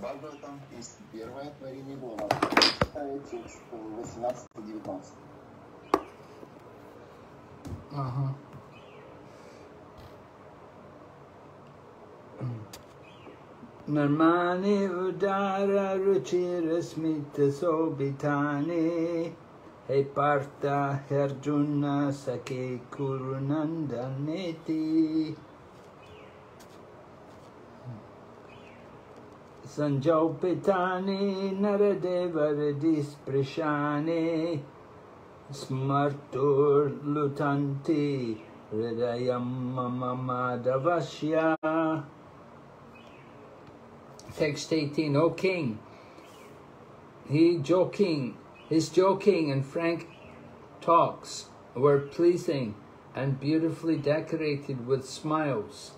Бхагаватам, 31 творение глава. Читаю текст 18-19. Ага. Narmani udara ruchira smita sobitani He parta herjuna sake kurunandaneti Naradevaradis prishani Smartur lutanti hridayam mama madavasya Text 18, O king, he joking, his joking and frank talks were pleasing and beautifully decorated with smiles.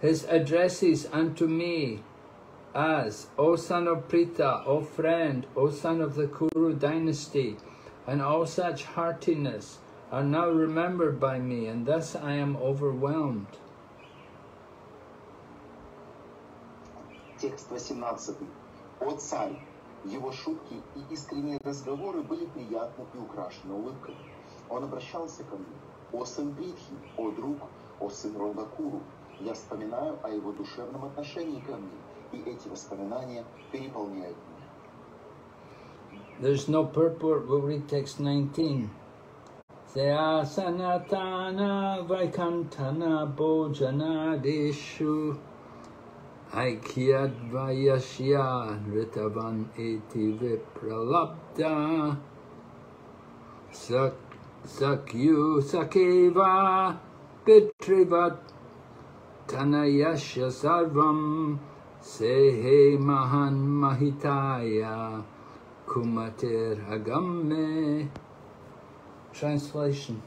His addresses unto me as, O son of Pritha, O friend, O son of the Kuru dynasty, and all such heartiness are now remembered by me, and thus I am overwhelmed. Текст 18. О царь, его шутки и искренние разговоры были приятны и украшены улыбкой. Он обращался ко мне. О сын Притхи, о друг, о сын Рогакуру, я вспоминаю о его душевном отношении ко мне, и эти воспоминания переполняют меня. There's no purport, we'll read text 19. Seya sanatana vaikantana bojana deshu aikyadvayashya ritavan eti vipralabda sak sakyu sakeva pitrivat tanayasya sarvam sehe mahan mahitaya kumatir agamme Translation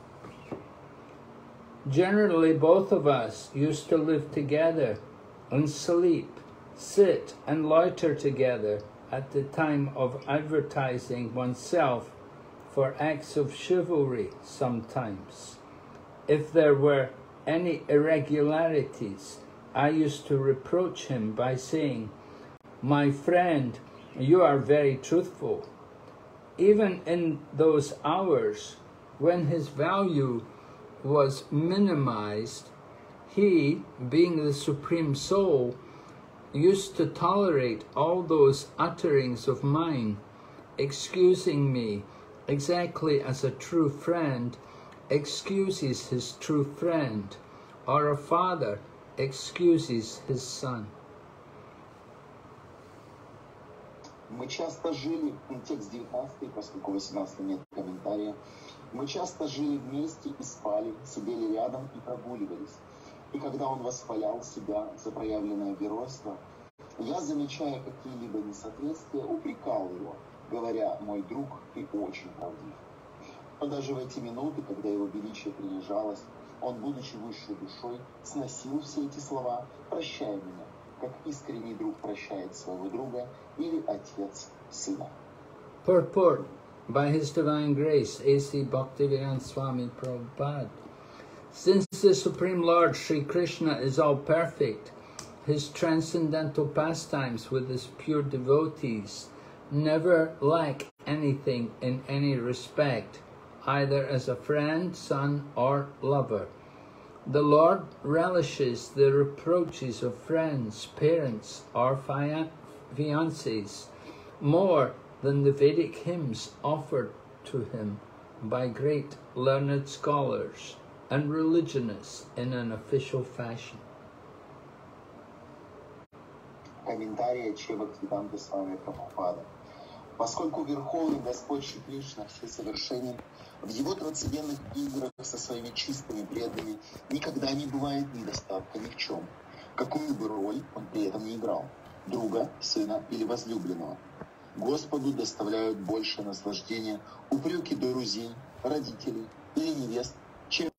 Generally, both of us used to live together and sleep, sit, and loiter together at the time of advertising oneself for acts of chivalry sometimes. If there were any irregularities, I used to reproach him by saying, My friend, you are very truthful. Even in those hours when his value was minimized, he, being the Supreme Soul, used to tolerate all those utterings of mine, excusing me exactly as a true friend excuses his true friend, or a father excuses his son. Мы часто жили, ну, текст 19, поскольку 18 нет комментария, мы часто жили вместе и спали, сидели рядом и прогуливались. И когда он восхвалял себя за проявленное геройство, я, замечая какие-либо несоответствия, упрекал его, говоря, мой друг, ты очень правдив. Но даже в эти минуты, когда его величие принижалось, он, будучи высшей душой, сносил все эти слова, прощая меня, как искренний друг прощает своего друга или отец сына. Purport by His Divine Grace, A.C. Bhaktivedanta Swami Prabhupada. Since the Supreme Lord Sri Krishna is all perfect, His transcendental pastimes with His pure devotees never lack anything in any respect, either as a friend, son, or lover. The Lord relishes the reproaches of friends, parents, or fia- fiancés more than the Vedic hymns offered to him by great learned scholars and religionists in an official fashion. Комментария Чева Квиданта с вами Прабхупада. Поскольку Верховный Господь Шри Кришна всесовершенен, в его трансцендентных играх со своими чистыми преданными никогда не бывает недостатка ни в чем, какую бы роль он при этом не играл, друга, сына или возлюбленного. Господу доставляют больше наслаждения упреки друзей, родителей или невест, чем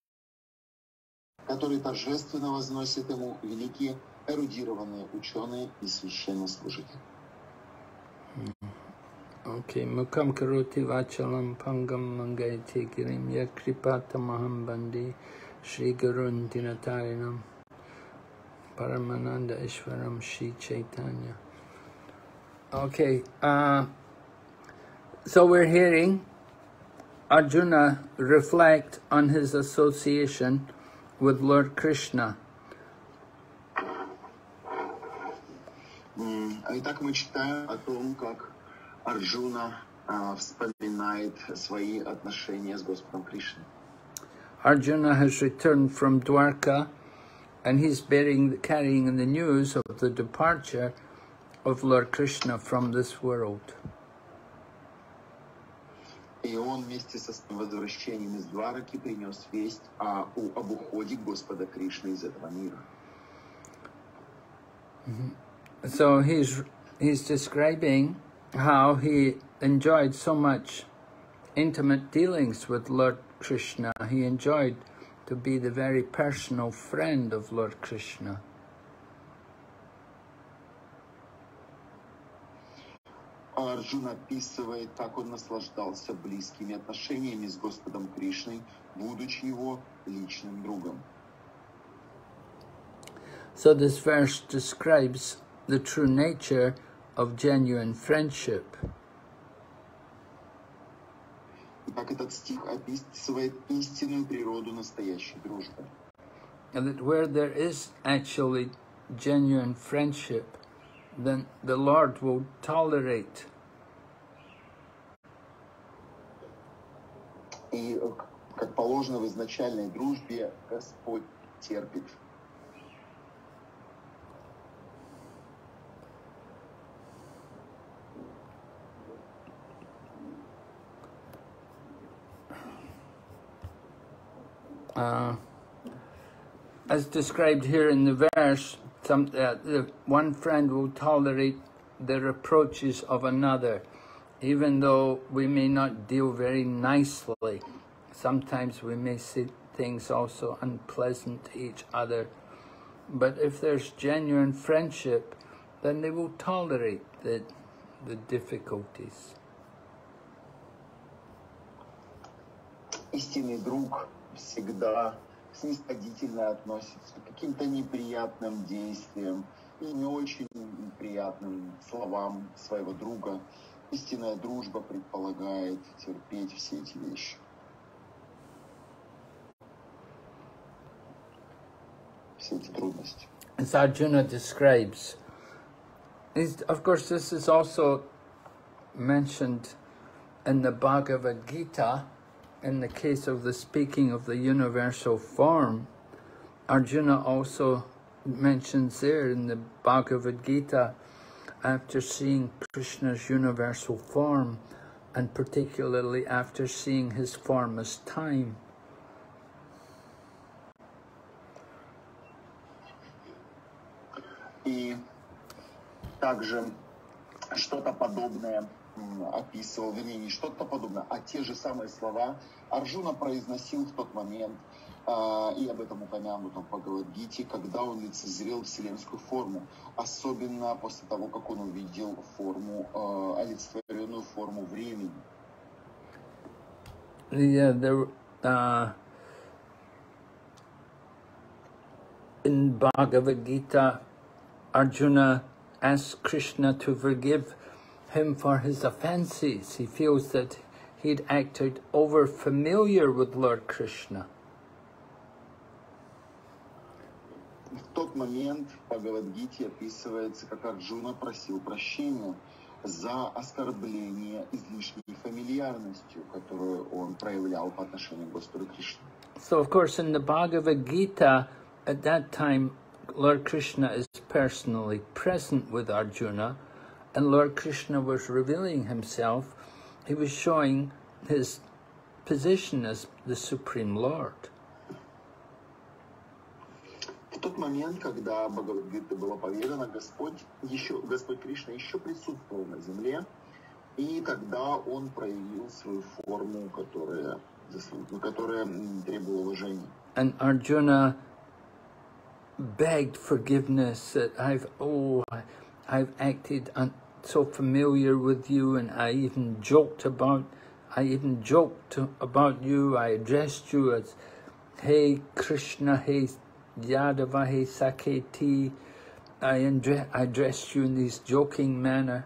которые торжественно возносят ему великие эрудированные ученые и священнослужители. Okay, mukam karoti vachalam pangam mangayati girim yakripata maham bandi Shri Gurun Dinatarinam Paramananda Ishwaram Shri Chaitanya Okay, uh, so we're hearing Arjuna reflect on his association with Lord Krishna. М, Итак, мы читаем о том, как Арджуна а, вспоминает свои отношения с Господом Кришной. Arjuna has returned from Dwarka and he's bearing, carrying the news of the departure of Lord Krishna from this world. И он вместе со своим возвращением из Двараки принес весть о, у- об уходе Господа Кришны из этого мира. So he's he's describing how he enjoyed so much intimate dealings with Lord Krishna. He enjoyed to be the very personal friend of Lord Krishna. А Арджуна описывает, как он наслаждался близкими отношениями с Господом Кришной, будучи его личным другом. So this verse describes the true nature of genuine friendship. Итак, этот стих описывает истинную природу настоящей дружбы. And that where there is actually genuine friendship, then the Lord will tolerate И, э, как положено в изначальной дружбе, Господь терпит. as described here in the verse, some, uh, the one friend will tolerate the reproaches of another, even though we may not deal very nicely. Sometimes we may say things also unpleasant to each other. But if there's genuine friendship, then they will tolerate the, the difficulties. Истинный друг всегда снисходительно относится к каким-то неприятным действиям и не очень приятным словам своего друга. Истинная дружба предполагает терпеть все эти вещи. Все эти трудности. as Arjuna describes. Of course, this is also mentioned in the Bhagavad Gita in the case of the speaking of the universal form. Arjuna also mentions there in the Bhagavad Gita after seeing Krishna's universal form and particularly after seeing his form as time. И также что-то подобное м, описывал, вернее, не что-то подобное, а те же самые слова Арджуна произносил в тот момент, а, и об этом упомянуто в Бхагавадгите, когда он лицезрел вселенскую форму, особенно после того, как он увидел форму, а, олицетворенную форму времени. Yeah, there, uh, in Bhagavad Gita, Arjuna asks Krishna to forgive him for his offenses. He feels that he'd acted over familiar with Lord Krishna. В тот момент в Бхагавадгите описывается, как Арджуна просил прощения за оскорбление излишней фамильярностью, которую он проявлял по отношению к Господу Кришне. So, of course, in the Bhagavad Gita, at that time, Lord Krishna is personally present with Arjuna, and Lord Krishna was revealing himself. He was showing his position as the Supreme Lord. В тот момент, когда Бхагавадгита была поведана, Господь, еще, Господь Кришна еще присутствовал на земле, и тогда он проявил свою форму, которая, заслу- которая м, требовала уважения. And Arjuna begged forgiveness that I've, oh, I- I've acted so familiar with you and I even joked about I even joked about you. I addressed you as Hey Krishna, Hey Yadava, Hey Saketi. I addressed you in this joking manner.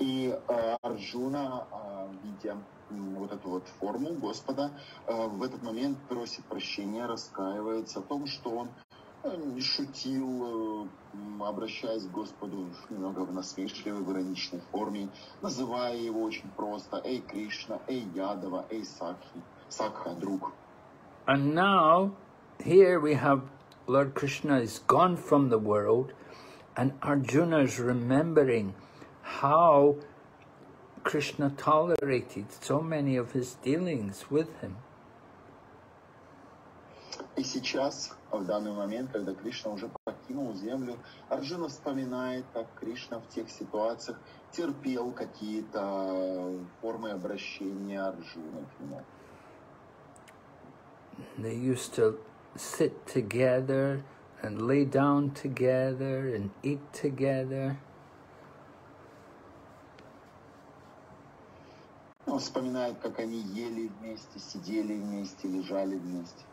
И э, Арджуна, э, видя вот эту вот форму Господа, э, в этот момент просит прощения, раскаивается о том, что он шутил, обращаясь к Господу немного в насмешливой, в ироничной форме, называя его очень просто «Эй, Кришна», «Эй, Ядова», «Эй, Сакхи», «Сакха, друг». And now, here we have Lord Krishna is gone from the world, and Arjuna is remembering how Krishna tolerated so many of his dealings with him. И сейчас, в данный момент, когда Кришна уже покинул землю, Арджуна вспоминает, как Кришна в тех ситуациях терпел какие-то формы обращения Арджуны к нему. They used to sit together and lay down together and eat together. Он вспоминает, как они ели вместе, сидели вместе, лежали вместе.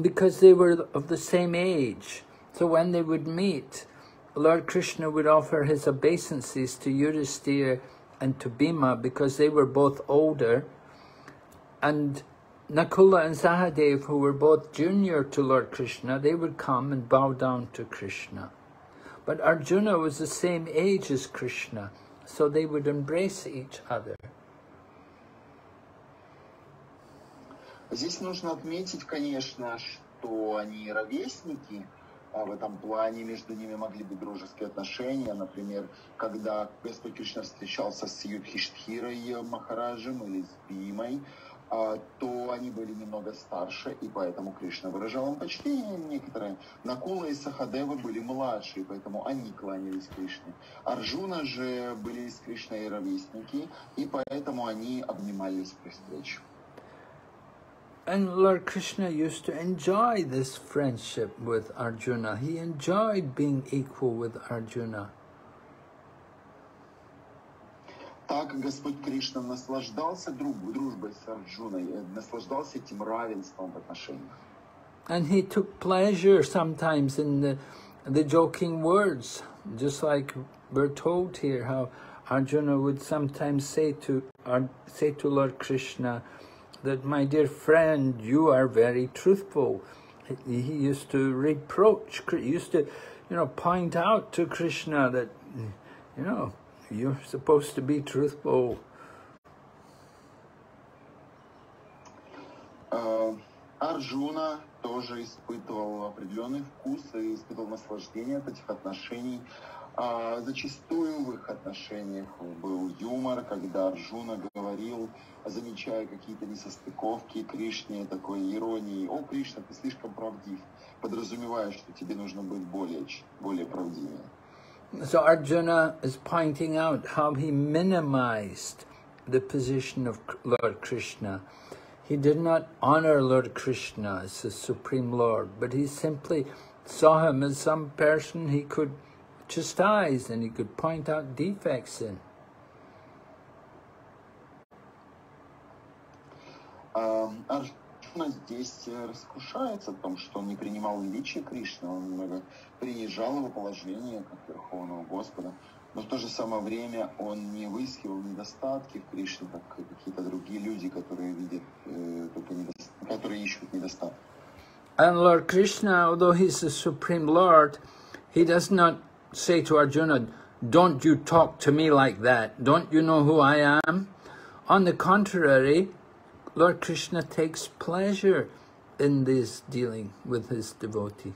Because they were of the same age. So when they would meet, Lord Krishna would offer his obeisances to Yudhisthira and to Bhima because they were both older. And Nakula and Sahadev, who were both junior to Lord Krishna, they would come and bow down to Krishna. But Arjuna was the same age as Krishna, so they would embrace each other. Здесь нужно отметить, конечно, что они ровесники, а в этом плане между ними могли быть дружеские отношения. Например, когда Господь Кришна встречался с Юдхиштхирой Махараджем или с Бимой, то они были немного старше, и поэтому Кришна выражал им почтение. Некоторые Накула и Сахадева были младше, и поэтому они кланялись Кришне. Арджуна же были с Кришной ровесники, и поэтому они обнимались при встрече. And Lord Krishna used to enjoy this friendship with Arjuna. He enjoyed being equal with Arjuna. Так Господь Кришна наслаждался друг, дружбой с Арджуной, наслаждался этим равенством в отношениях. And he took pleasure sometimes in the, the joking words, just like we're told here how Arjuna would sometimes say to, say to Lord Krishna that, my dear friend, you are very truthful. He used to reproach, he used to, you know, point out to Krishna that, you know, you're supposed to be truthful. Арджуна тоже испытывал определенный вкус и испытывал наслаждение от этих отношений. А зачастую в их отношениях был юмор, когда Арджуна говорил, замечая какие-то несостыковки Кришне, такой иронии, «О, Кришна, ты слишком правдив», подразумевая, что тебе нужно быть более, более правдивее. So Arjuna is pointing out how he minimized the position of Lord Krishna. He did not honor Lord Krishna as the Supreme Lord, but he simply saw him as some person he could chastise and he could point out defects in. Um, Кришна здесь раскушается о том, что он не принимал величие Кришны, он немного принижал его положение как Верховного Господа, но в то же самое время он не выискивал недостатки в Кришне, как какие-то другие люди, которые видят э, только недостатки, которые ищут недостатки. And Lord Krishna, although he's the Supreme Lord, he does not say to Arjuna, don't you talk to me like that. Don't you know who I am? On the contrary, Lord Krishna takes pleasure in this dealing with his devotee.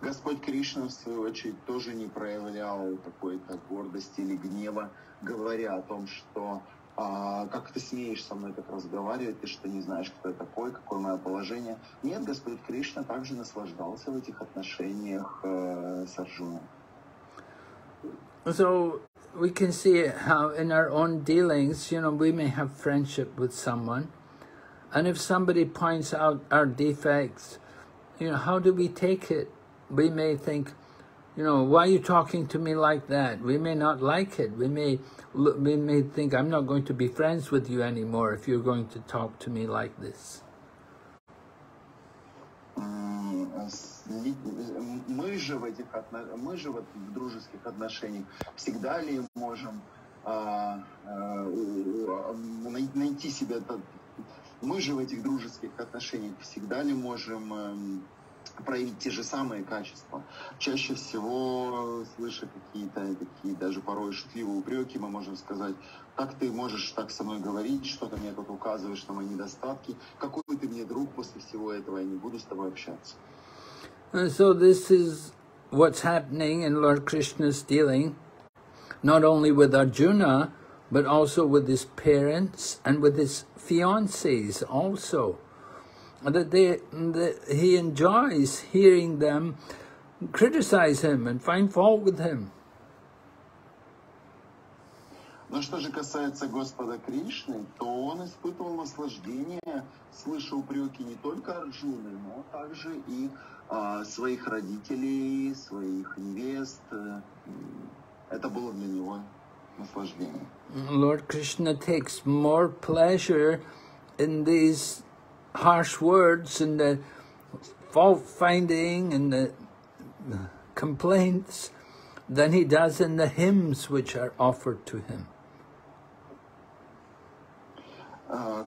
Господь Кришна, в свою очередь, тоже не проявлял какой-то гордости или гнева, говоря о том, что а, как ты смеешь со мной так разговаривать, ты что не знаешь, кто я такой, какое мое положение. Нет, Господь Кришна также наслаждался в этих отношениях э, с Арджуной. So we can see how in our own dealings, you know, we may have friendship with someone, and if somebody points out our defects, you know, how do we take it? We may think, you know, why are you talking to me like that? We may not like it. We may, we may think, I'm not going to be friends with you anymore if you're going to talk to me like this. Mm, Мы же в этих мы же вот в дружеских отношениях всегда ли можем а, а, найти себя мы же в этих дружеских отношениях всегда ли можем эм, проявить те же самые качества. Чаще всего, слыша какие-то такие даже порой шутливые упреки, мы можем сказать, как ты можешь так со мной говорить, что ты мне тут указываешь на мои недостатки, какой ты мне друг после всего этого, я не буду с тобой общаться. And so this is what's happening in Lord Krishna's dealing, not only with Arjuna, but also with his parents and with his fiancés also. That, they, that he enjoys hearing them criticize him and find fault with him. Но что же касается Господа Кришны, то он испытывал наслаждение, слыша упреки не только Арджуны, но также и а, своих родителей, своих невест. Это было для него наслаждение. Lord Krishna takes more pleasure in these harsh words and the fault finding and the complaints than he does in the hymns which are offered to him.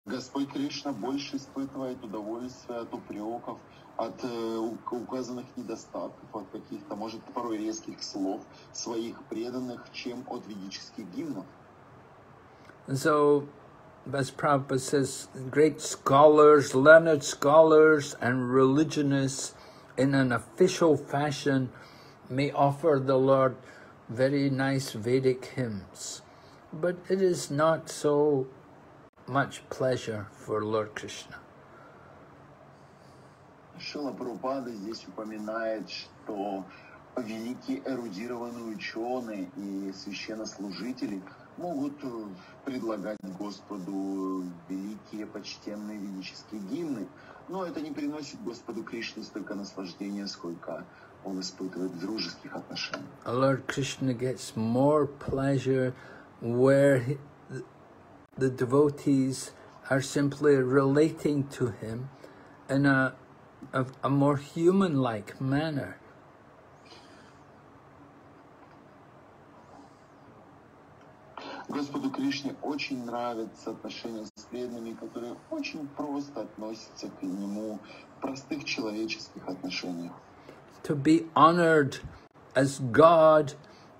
Господь Кришна больше испытывает удовольствие от упреков, от э, указанных недостатков, от каких-то, может, порой резких слов своих преданных, чем от ведических гимнов. So, as Prabhupada says, great scholars, learned scholars, and religionists in an official fashion may offer the Lord very nice Vedic hymns, but it is not so much pleasure for Lord Krishna. Шрила Прабхупада здесь упоминает, что великие эрудированные ученые и священнослужители – могут предлагать Господу великие почтенные ведические гимны, но это не приносит Господу Кришне столько наслаждения, сколько он испытывает в дружеских отношениях. Lord Krishna gets more pleasure where the devotees are simply relating to him in a, a, a more human-like manner. Господу Кришне очень нравится отношения с преданными, которые очень просто относятся к Нему в простых человеческих отношениях. To be honored as God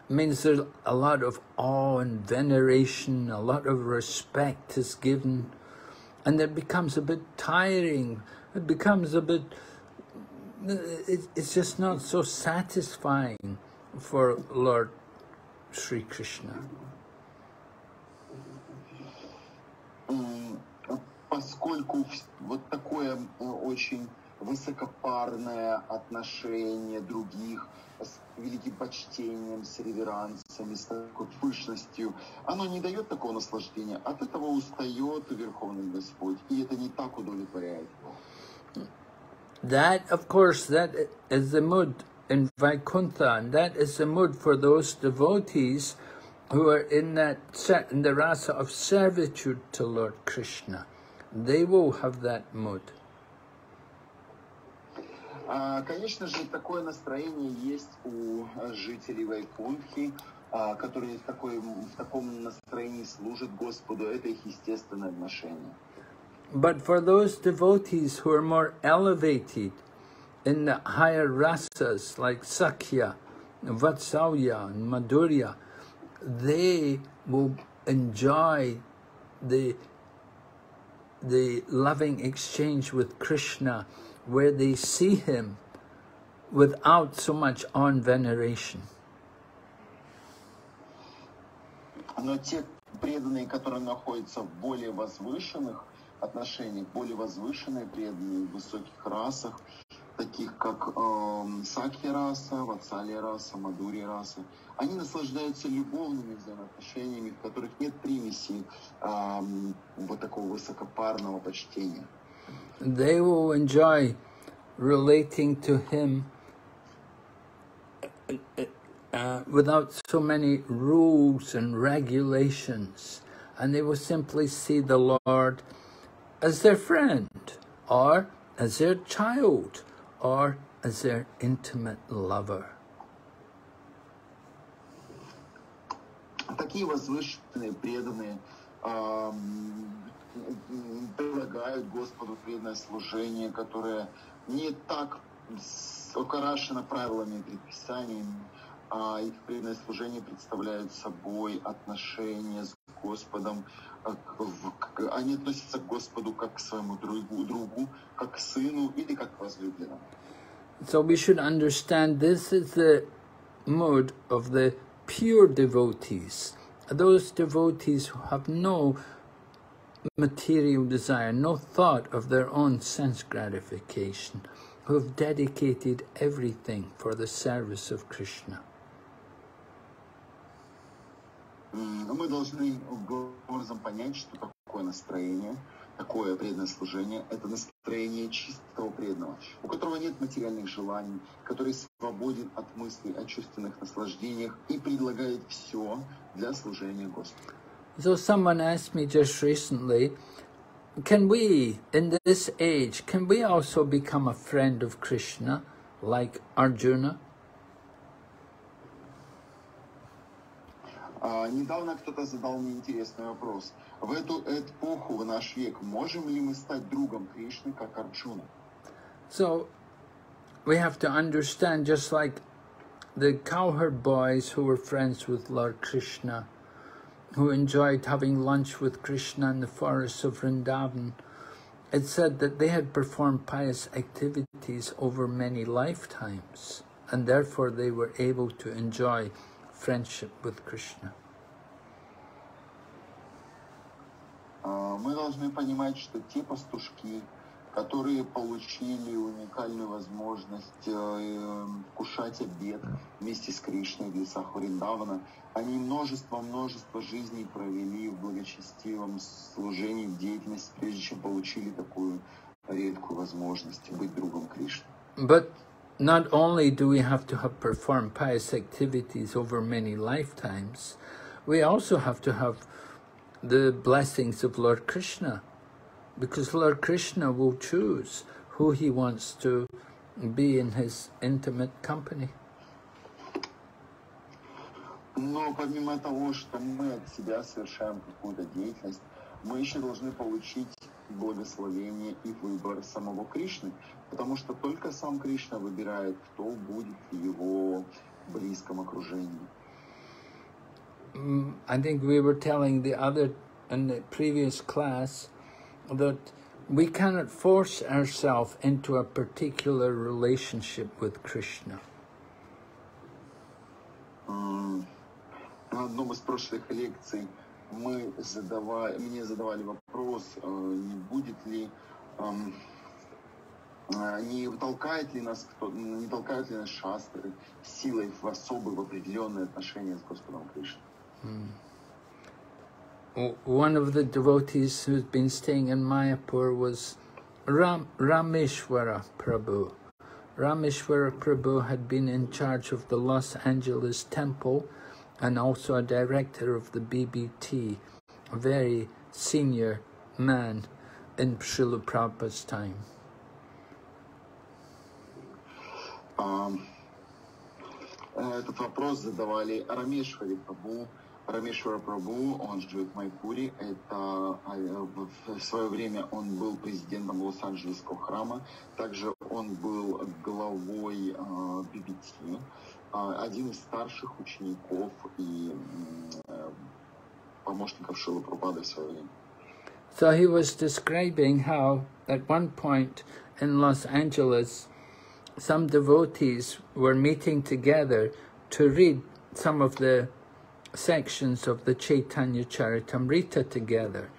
means there's a lot of awe and veneration, a lot of respect is given, and it becomes a bit tiring. It becomes a bit, it, it's just not so satisfying for Lord Sri Krishna. Поскольку вот такое очень высокопарное отношение других с великим почтением, с реверансами, с такой пышностью, оно не дает такого наслаждения. От этого устает Верховный Господь, и это не так удовлетворяет его. That, of course, that is the mood in Vaikuntha, and that is the mood for those devotees who are in that in the rasa of servitude to Lord Krishna. they will have that mood. Конечно же, такое настроение есть у э, жителей Вайкунтхи, которые в, такой, в таком настроении служат Господу. Это их естественное отношение. But for those devotees who are more elevated in the higher rasas like Sakhya, Vatsalya, and Madhurya, they will enjoy the the loving exchange with Krishna where they see him without so much on veneration. Но те преданные, которые находятся в более возвышенных отношениях, более возвышенные преданные в высоких расах, таких как э, Сакхи раса, Ватсали раса, Мадури раса, они наслаждаются любовными взаимоотношениями, в которых нет примеси э, вот такого высокопарного почтения. they will enjoy relating to him uh, without so many rules and regulations. And they will simply see the Lord as their friend, or as their child, Or as their intimate lover. Такие возвышенные, преданные, предлагают Господу преданное служение, которое не так украшено правилами и предписаниями, а их преданное служение представляет собой отношения с Господом. а, к- Они относятся к Господу как к своему другу, другу как к сыну или как к возлюбленному. So we should understand this is the mode of the pure devotees, those devotees who have no material desire, no thought of their own sense gratification, who have dedicated everything for the service of Krishna. Мы должны образом понять, что такое настроение, такое преданное служение. Это настроение чистого преданного, у которого нет материальных желаний, который свободен от мыслей о чувственных наслаждениях и предлагает все для служения Господу. So someone asked me just recently, can we, in this age, can we also become a friend of Krishna, like Arjuna? недавно кто-то задал мне интересный вопрос. В эту эпоху, в наш век, можем ли мы стать другом Кришны, как Арджуна? So we have to understand, just like the cowherd boys who were friends with Lord Krishna, who enjoyed having lunch with Krishna in the forests of Vrindavan, it said that they had performed pious activities over many lifetimes, and therefore they were able to enjoy friendship with Krishna. Мы должны понимать, что те пастушки, которые получили уникальную возможность э, вкушать обед вместе с Кришной в лесах Вриндавана, они множество-множество жизней провели в благочестивом служении, в деятельности, прежде чем получили такую редкую возможность быть другом Кришны. But not only do we have to have performed pious activities over many lifetimes, we also have to have the blessings of Lord Krishna, because Lord Krishna will choose who he wants to be in his intimate company. Но помимо того, что мы от себя совершаем какую-то деятельность, мы еще должны получить благословение и выбор самого Кришны, потому что только сам Кришна выбирает, кто будет в его близком окружении. Mm, I think we were telling the other in the previous class that we cannot force ourselves into a particular relationship with Krishna. М, На одном из прошлых лекций мы задавали, мне задавали вопрос, э, не будет ли, эм, э, не толкает ли нас кто, не толкают ли нас шастры силой в особые, в определенные отношения с Господом Кришной. O- One of the devotees who's been staying in Mayapur was Ram, Rameshwara Prabhu. Rameshwara Prabhu had been in charge of the Los Angeles temple and also a director of the BBT, a very senior man in Srila Prabhupada's time. Ам, э, Этот вопрос задавали Рамешваре Прабу. Рамишвара Прабу, он живет в Майпуре. Это в свое время он был президентом Лос-Анджелесского храма. Также он был главой BBT, один из старших учеников и помощников Шрилы Прабхупады в свое время. So he was describing how, at one point in Los Angeles, some devotees were meeting together to read some of the sections of the Chaitanya Charitamrita together.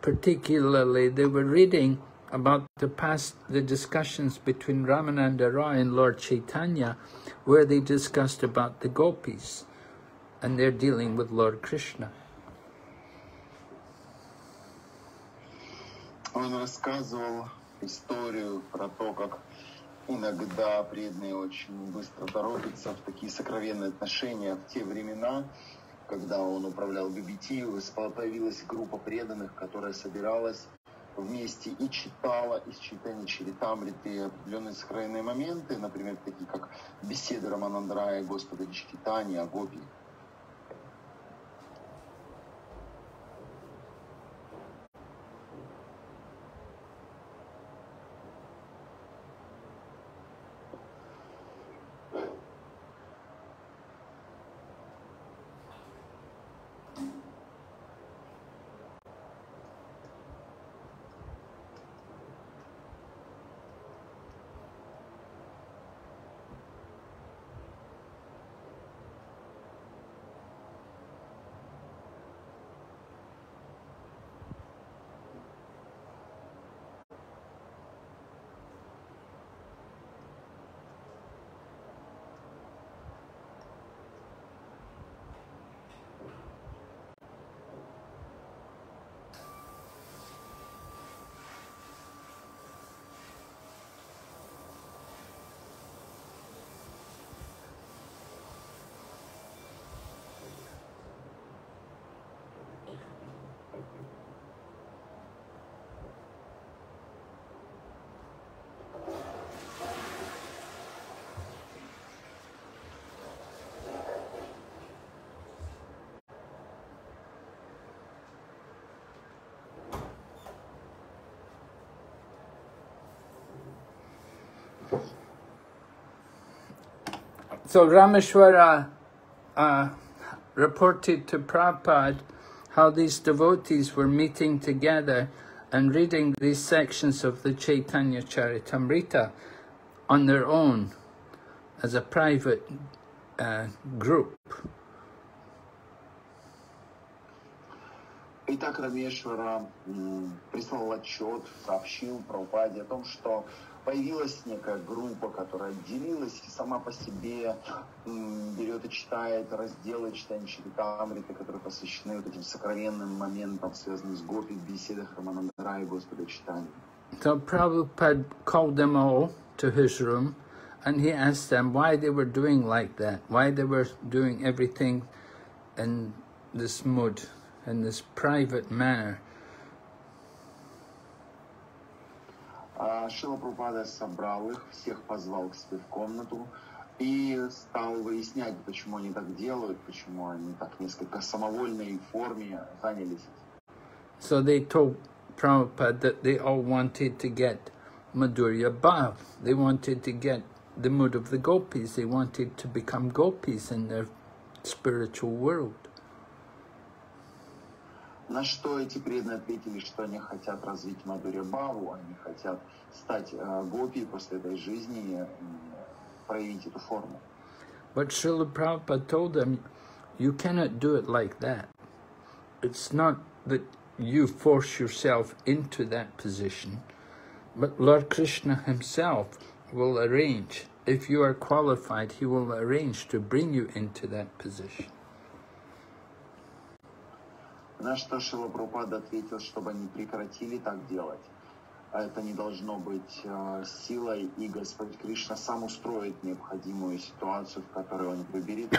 Particularly, they were reading about the past, the discussions between Ramananda Roy and Lord Chaitanya, where they discussed about the gopis and their dealing with Lord Krishna. Он рассказывал историю про то, как иногда преданные очень быстро торопятся в такие сокровенные отношения в те времена, когда он управлял ББТ, появилась группа преданных, которая собиралась вместе и читала из читания Чаритамриты определенные сохраненные моменты, например, такие как беседы Раманандрая, Господа Читани, Агопи. So Rameshwara uh, reported to Prabhupada how these devotees were meeting together and reading these sections of the Chaitanya Charitamrita on their own as a private uh, group. Рамешвара прислал отчет, сообщил Прабхупаде о том, что появилась некая группа, которая отделилась и сама по себе берет и читает разделы читания Чаритамриты, которые посвящены вот этим сокровенным моментам, связанным с Гопи беседах Раманандара и Господа читания. So Prabhupada called them all to his room and he asked them why they were doing like that, why they were doing everything in this mode, in this private manner. Шила Прабхупада собрал их, всех позвал к себе в комнату и стал выяснять, почему они так делают, почему они так несколько самовольной форме занялись. So they told Prabhupada that they all wanted to get Madhurya Bhav. They wanted to get the mood of the gopis. They wanted to become gopis in their spiritual world. На что эти преданные ответили, что они хотят развить Мадуря Баву, они хотят стать э, гопи после этой жизни проявить эту форму. But Srila Prabhupada told them, you cannot do it like that. It's not that you force yourself into that position, but Lord Krishna himself will arrange. If you are qualified, he will arrange to bring you into that position. На что Шила Прабхупада ответил, чтобы они прекратили так делать. А это не должно быть э, силой, и Господь Кришна сам устроит необходимую ситуацию, в которой Он выберет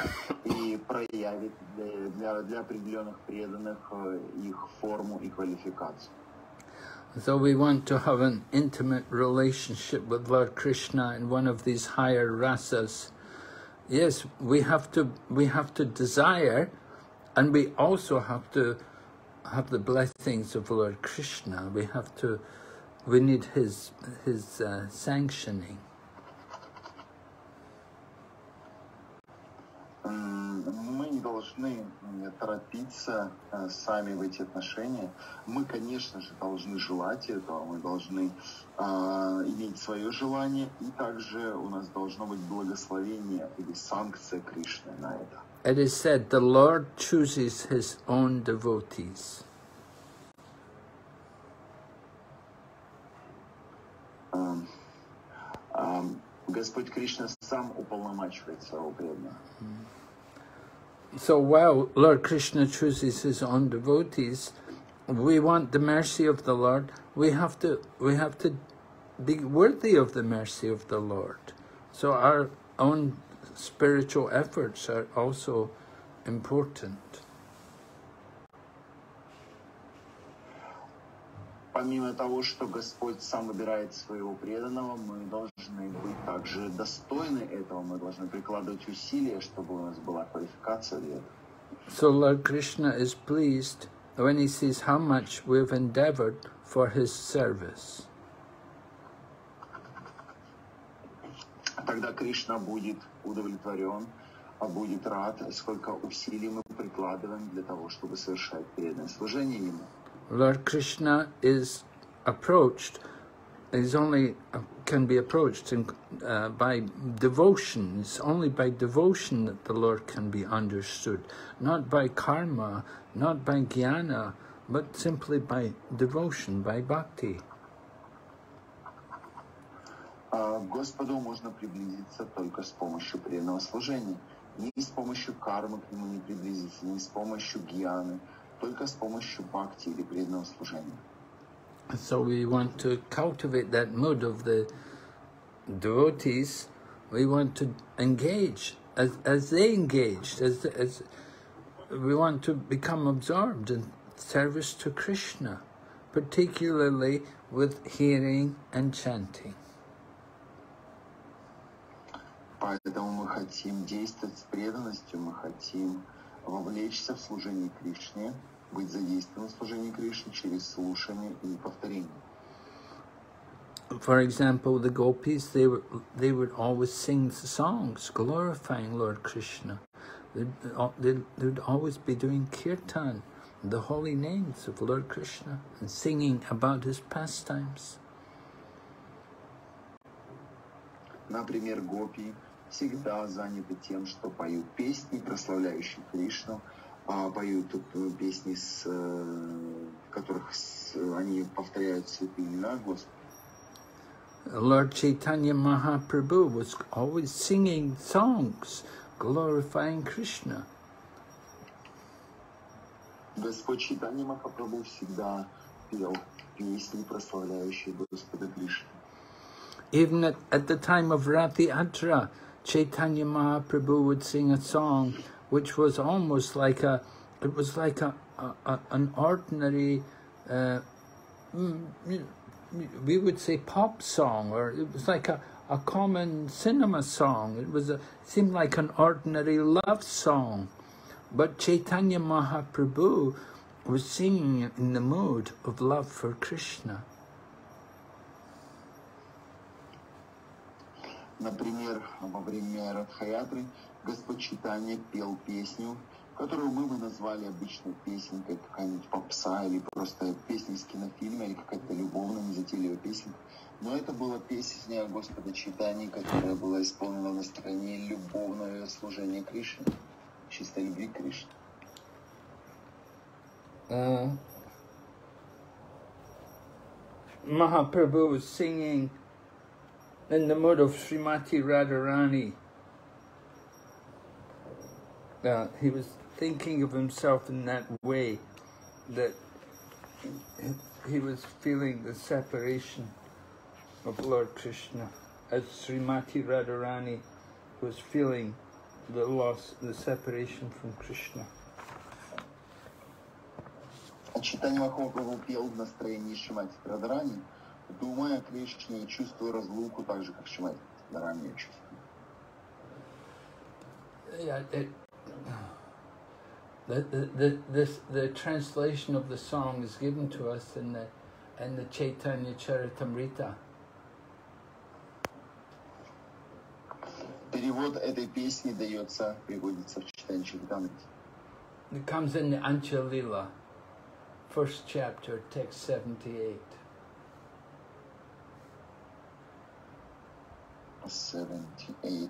и проявит для, для, для определенных преданных э, их форму и квалификацию. So we want to have an intimate relationship with Lord Krishna in one of these higher rasas. Yes, we have to we have to desire, and we also have to have the blessings of Lord Krishna. We have to, we need his, his uh, sanctioning. Мы не должны торопиться сами в эти отношения. Мы, конечно же, должны желать этого, мы должны э, иметь свое желание, и также у нас должно быть благословение или санкция Кришны на это. It is said the Lord chooses his own devotees. Um, um, Господь Кришна сам уполномачивает своего преданного. So while Lord Krishna chooses his own devotees, we want the mercy of the Lord. We have to we have to be worthy of the mercy of the Lord. So our own spiritual efforts are also important. помимо того, что Господь сам выбирает своего преданного, мы должны быть также достойны этого, мы должны прикладывать усилия, чтобы у нас была квалификация для этого. So Lord Krishna is pleased when he sees how much we've endeavored for his service. Тогда Кришна будет удовлетворен, а будет рад, сколько усилий мы прикладываем для того, чтобы совершать преданное служение Ему. Lord Krishna is approached, is only can be approached in, uh, by devotion. It's only by devotion that the Lord can be understood, not by karma, not by jnana, but simply by devotion, by bhakti. К Господу можно приблизиться только с помощью преданного служения. Ни с помощью кармы к Нему не приблизиться, ни с помощью гьяны, только с помощью бхакти или преданного служения. So we want to cultivate that mood of the devotees. We want to engage as, as they engaged, as, as we want to become absorbed in service to Krishna, particularly with hearing and chanting. Поэтому мы хотим действовать с преданностью, мы хотим вовлечься в служение Кришне, быть задействованным в служении Кришне через слушание и повторение. For example, the gopis, they, were, they would always sing songs glorifying Lord Krishna. They'd, they'd, they'd always be doing kirtan, the holy names of Lord Krishna, and singing about his pastimes. Например, гопи всегда заняты тем, что поют песни, прославляющие Кришну, поют песни, с, в которых они повторяют святые имена Господа. Lord Chaitanya Mahaprabhu was always singing songs glorifying Krishna. Господь Чайтанья Махапрабху всегда пел песни, прославляющие Господа Кришну. Even at, at the time of Rathi Atra, Chaitanya Mahaprabhu would sing a song which was almost like a, it was like a, a, a an ordinary, uh, mm, mm, mm, we would say pop song, or it was like a, a common cinema song. It was a, seemed like an ordinary love song. But Chaitanya Mahaprabhu was singing in the mood of love for Krishna. Например, во время Радхаятры Господь пел песню, которую мы бы назвали обычной песенкой, какая-нибудь попса или просто песня из кинофильма, или какая-то любовная, незатейливая песенка. Но это была песня Господа Читания, которая была исполнена на стороне любовного служения Кришне, чистой любви Кришне. Uh, Mahaprabhu was singing in the mood of Srimati Radharani. Uh, he was thinking of himself in that way, that he was feeling the separation of Lord Krishna, as Srimati Radharani was feeling the loss, the separation from Krishna. От Махапрабху пел в настроении Шимати Радхарани – думая о Кришне и чувствуя разлуку так же, как человек на чувство. The, translation of the song is given to us in the, in the Chaitanya Charitamrita. Перевод этой песни дается, приводится в Читанье Чаритамрите. It comes in the Antya first chapter, text 78. 78.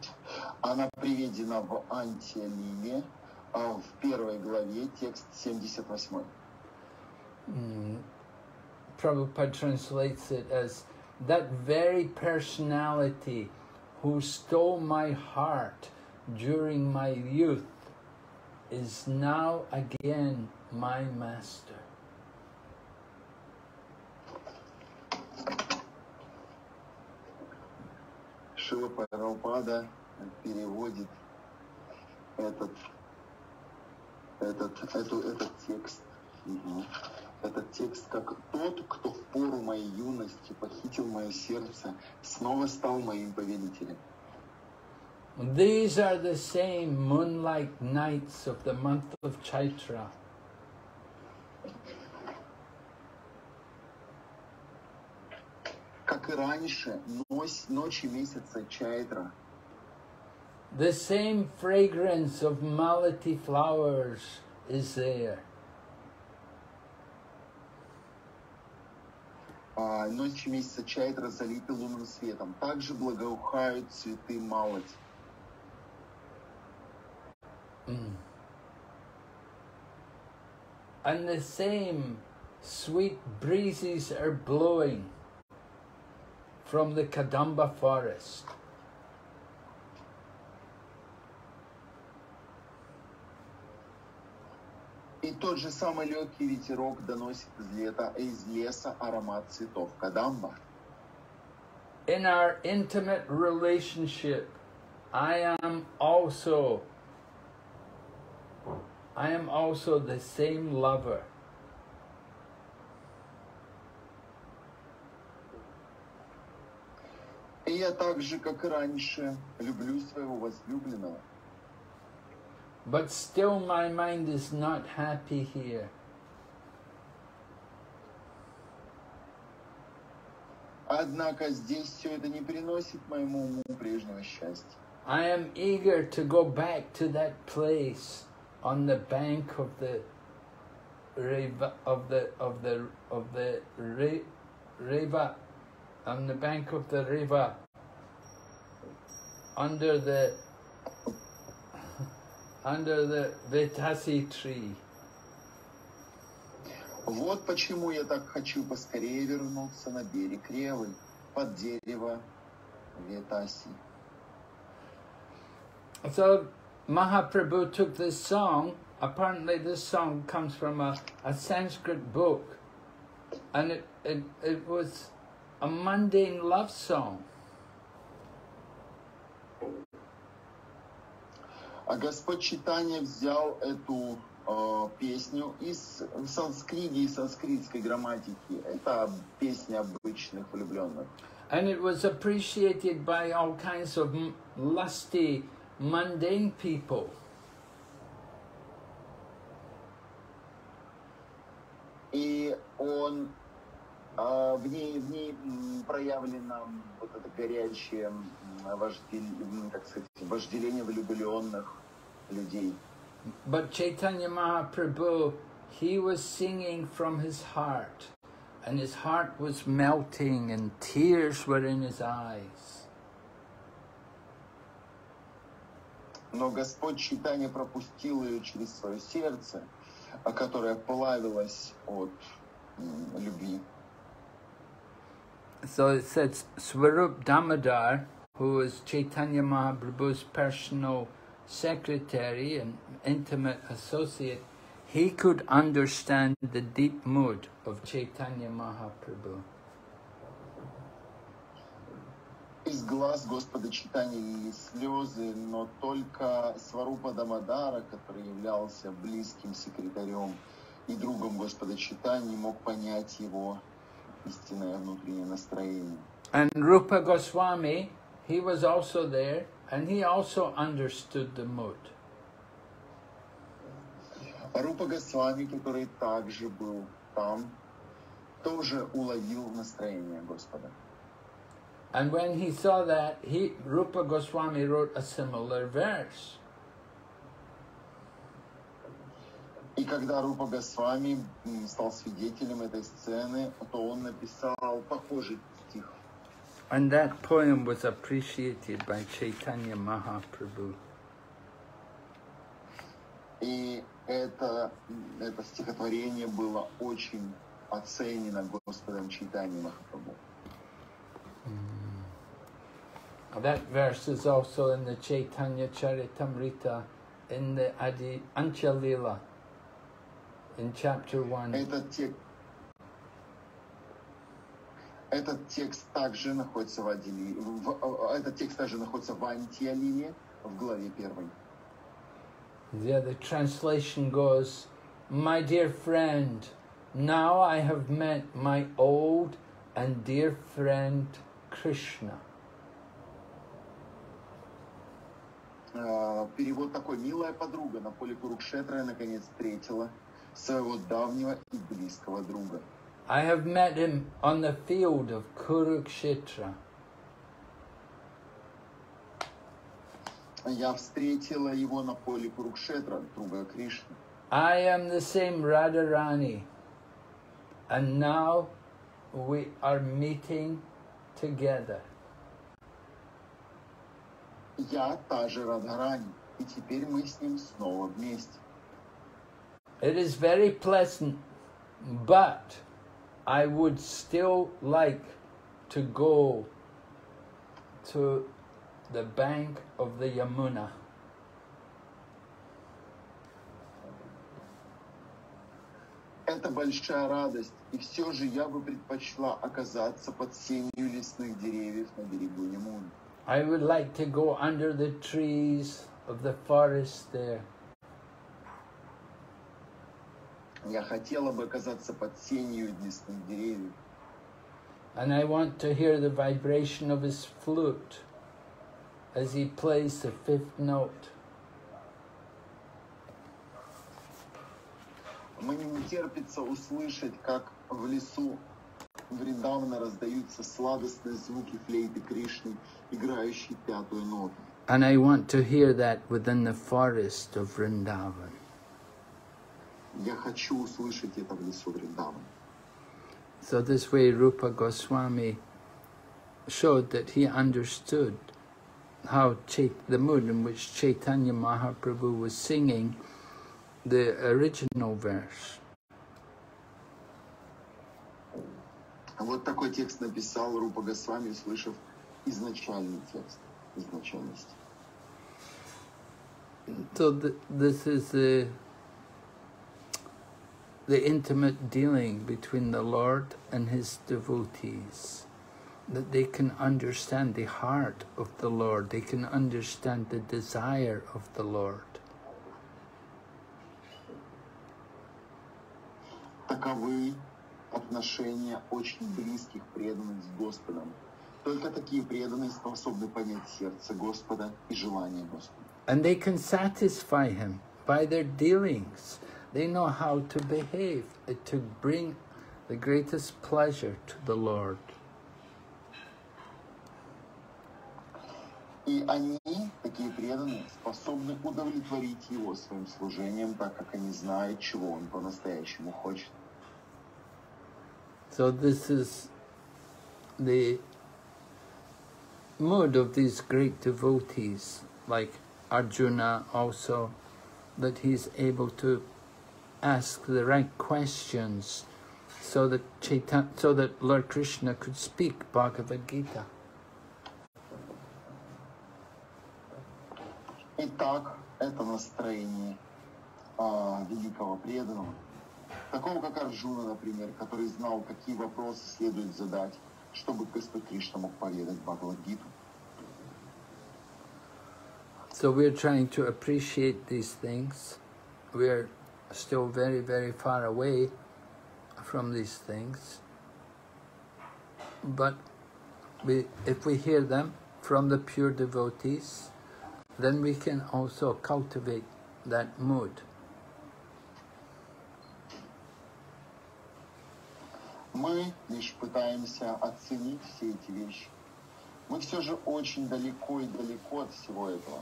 Она приведена в Антиалиле, в первой главе, текст 78. Mm. Prabhupada translates it as that very personality who stole my heart during my youth is now again my master. Шила Прабхупада переводит этот, этот, эту, этот текст угу, этот текст как тот, кто в пору моей юности похитил мое сердце, снова стал моим повелителем. These are the same moonlight nights of the month of Chaitra. Как и раньше, ночи месяца Чайтра, The same fragrance of malati flowers is there. а, ночи месяца Чайтра залиты лунным светом. Также благоухают цветы малати. And the same sweet breezes are blowing from the Kadamba forest. И тот же самый легкий ветерок доносит из, лета, из леса аромат цветов кадамба. In our intimate relationship, I am also I am also the same lover. И я так же, как и раньше, люблю своего возлюбленного. But still my mind is not happy here. Однако здесь все это не приносит моему уму прежнего счастья. I am eager to go back to that place on the bank of the Reva, of the of the of the Re, Reva on the bank of the Reva under the under the Vetasi tree. Вот почему я так хочу поскорее вернуться на берег Ревы, под дерево Ветаси. So Mahaprabhu took this song. Apparently, this song comes from a, a Sanskrit book, and it, it, it was a mundane love song. А Господь Читания взял эту э, песню из санскриги и санскритской грамматики. Это песня обычных влюбленных. And it was appreciated by all kinds of m- lusty, mundane people. И он а, в ней, в ней проявлено вот это горячее как сказать, вожделение влюбленных людей. But Chaitanya Mahaprabhu, he was singing from his heart, and his heart was melting, and tears were in his eyes. Но Господь Читания пропустил ее через свое сердце, а, которое плавилось от любви. So it says Swarup Damodar, who was Chaitanya Mahaprabhu's personal secretary and intimate associate, he could understand the deep mood of Chaitanya Mahaprabhu. Из глаз Господа Читания лились слезы, но только Сварупа Дамадара, который являлся близким секретарем и другом Господа Читания, мог понять его истинное внутреннее настроение. And Rupa Goswami, he was also there, and he also understood the mood. А Рупа Госвами, который также был там, тоже уловил настроение Господа. And when he saw that, he Rupa Goswami wrote a similar verse. И когда Рупа Госвами стал свидетелем этой сцены, то он написал похожий стих. And that poem was appreciated by Chaitanya Mahaprabhu. И это, это стихотворение было очень оценено Господом Чайтани Махапрабху. That verse is also in the Chaitanya Charitamrita in the Adi Anchalila in chapter 1. Этот текст, этот текст также находится в, Адили, в- этот текст также находится в Антиалине в главе первой. There the translation goes, My dear friend, Now I have met my old and dear friend Krishna. Э, Перевод такой. Милая подруга на поле Курукшетра я наконец встретила своего давнего и близкого друга. I have met him on the field of Kurukshetra. Я встретила его на поле Курукшетра, друга Кришны. I am the same Radharani. And now we are meeting together. Я та же Радхарани, и теперь мы с ним снова вместе. It is very pleasant, but I would still like to go to the bank of the Yamuna. Это большая радость, и все же я бы предпочла оказаться под сенью лесных деревьев на берегу Ямуны. I would like to go under the trees of the forest there. Я хотела бы оказаться под сенью лесных деревьев. And I want to hear the vibration of his flute as he plays the fifth note. Мне не терпится услышать, как в лесу Вриндавана раздаются сладостные звуки флейты Кришны, играющей пятую ноту. And I want to hear that within the forest of Vrindavan. Я хочу услышать это в лесу Вриндавана. So this way Rupa Goswami showed that he understood how Chait- the mood in which Chaitanya Mahaprabhu was singing the original verse. Вот такой текст написал Рупа Госвами, услышав изначальный текст, изначальность. So th- this is the the intimate dealing between the Lord and his devotees. That they can understand the heart of the Lord, they can understand the desire of the Lord. Таковы отношения очень близких преданных с Господом. Только такие преданные способны понять сердце Господа и желание Господа. And they can satisfy him by their dealings. They know how to behave uh, to bring the greatest pleasure to the Lord. И они, такие преданные, способны удовлетворить Его своим служением, так как они знают, чего Он по-настоящему хочет. So this is the mood of these great devotees, like Arjuna also, that he's able to ask the right questions so that Chaitan- so that Lord Krishna could speak Bhagavad Gita. Итак, это настроение а, великого преданного, такого как Арджуна, например, который знал, какие вопросы следует задать, чтобы Господь Кришна мог поведать Бхагавадгиту. So we're trying to appreciate these things. We're still very, very far away from these things. But we, if we hear them from the pure devotees, then we can also cultivate that mood. Мы лишь пытаемся оценить все эти вещи. Мы все же очень далеко и далеко от всего этого.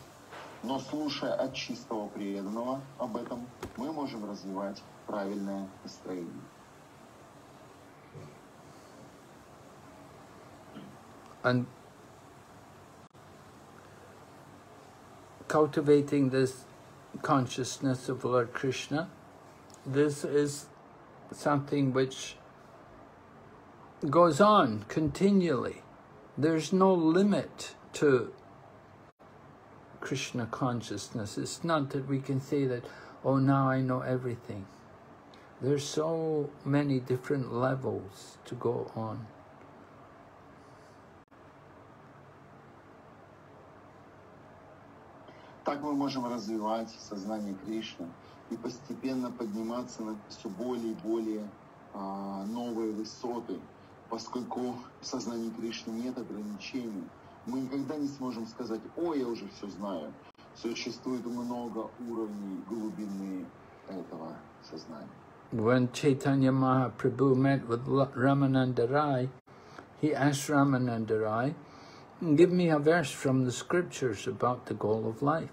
Но слушая от чистого преданного об этом, мы можем развивать правильное настроение. And cultivating this consciousness of Lord Krishna, this is something which goes on continually. There's no limit to Krishna consciousness. It's not that we can say that, oh, now I know everything. There's so many different levels to go on. Так мы можем развивать сознание Кришны и постепенно подниматься на все более и более а, новые высоты, поскольку в сознании Кришны нет ограничений. Мы никогда не сможем сказать, о, я уже все знаю. Существует много уровней глубины этого сознания. When Chaitanya Mahaprabhu met with Ramananda Rai, he asked Ramananda Rai, give me a verse from the scriptures about the goal of life.